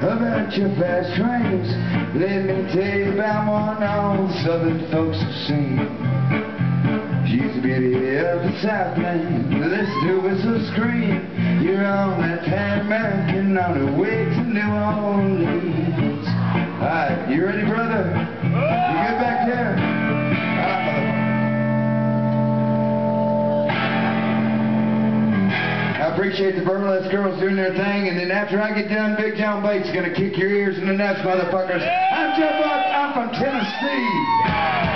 about your fast trains. Let me tell you about one all southern folks have seen. She's the beauty of the Southland. Let's do whistle scream. You're on that Pan American on the way to New Orleans. Alright, you ready, brother? You get back there. I appreciate the burlesque girls doing their thing, and then after I get done, Big John Bates is going to kick your ears in the nuts, motherfuckers. I'm Jeff Buck. I'm from Tennessee.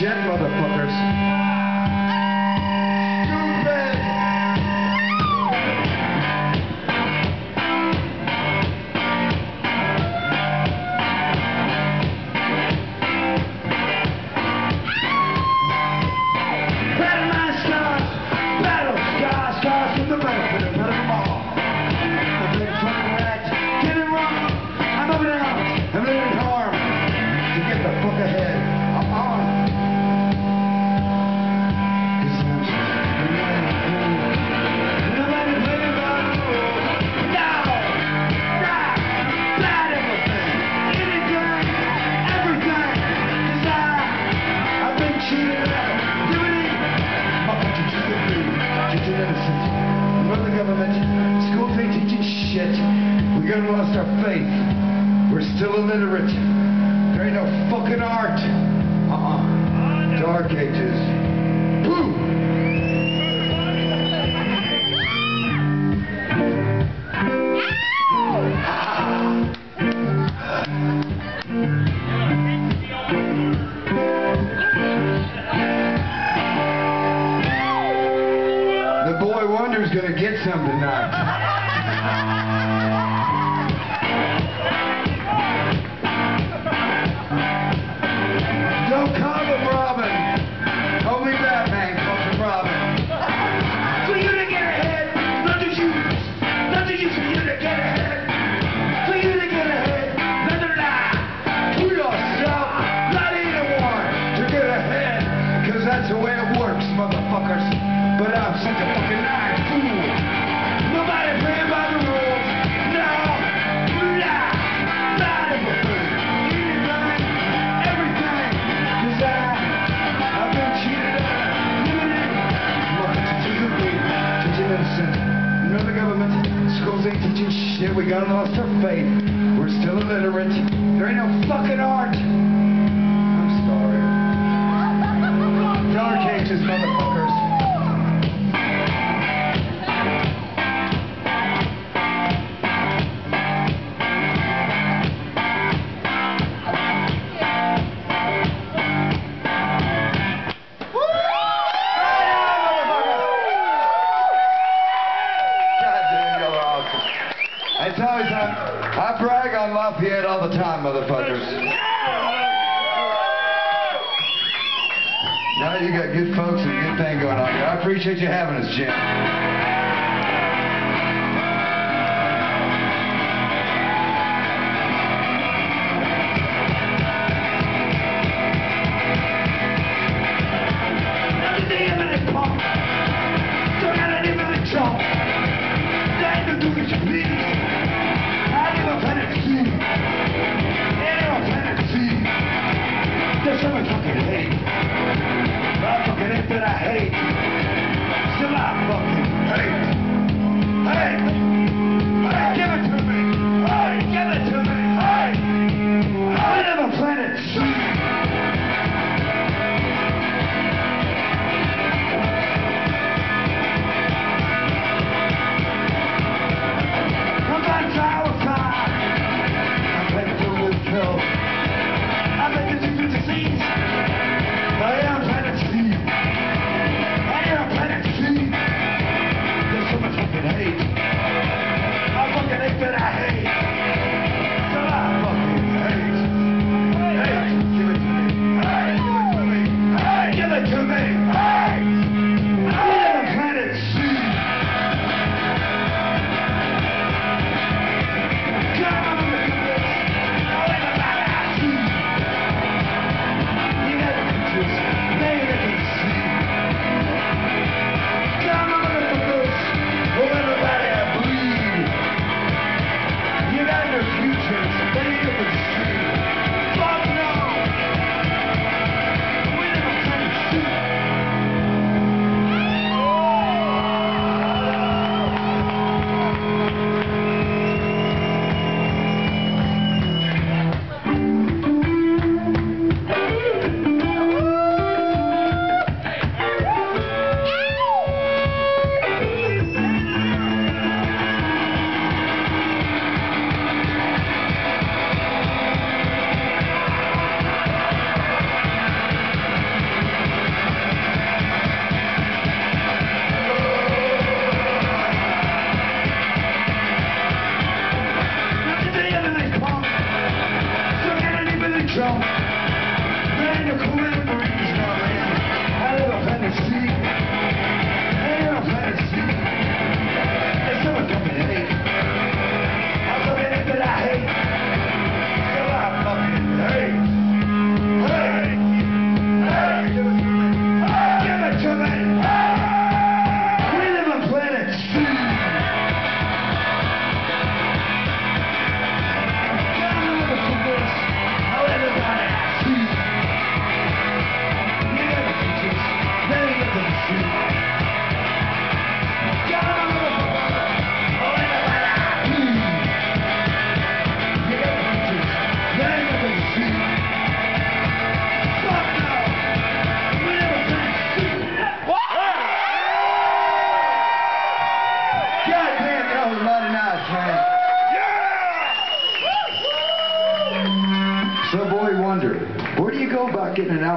shit, motherfuckers. illiterate, ain't no fucking art. Uh-uh. Dark Ages. got lost her faith. We're still illiterate. There ain't no fucking art. I'm sorry. Dark ages motherfucker. gym.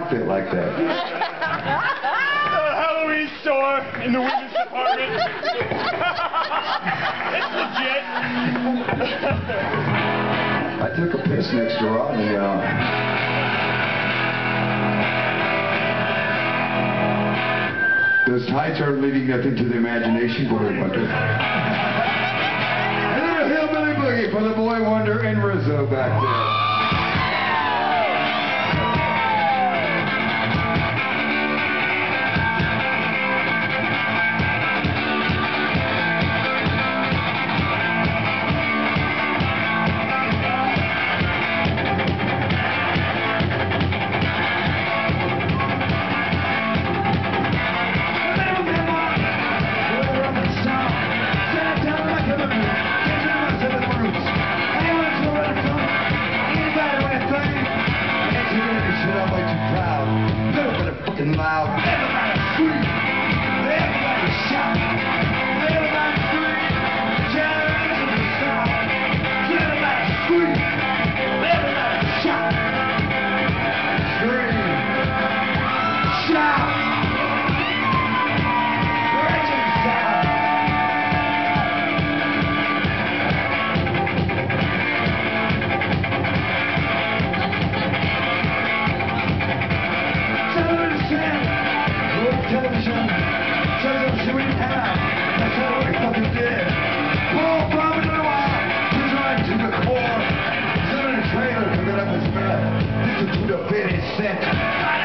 outfit like that? the Halloween store in the women's department. it's legit. I took a piss next to Rodney. Uh, Those tights aren't leaving nothing to the imagination for everybody. Hillbilly Boogie for the Boy Wonder and Rizzo back there. Set.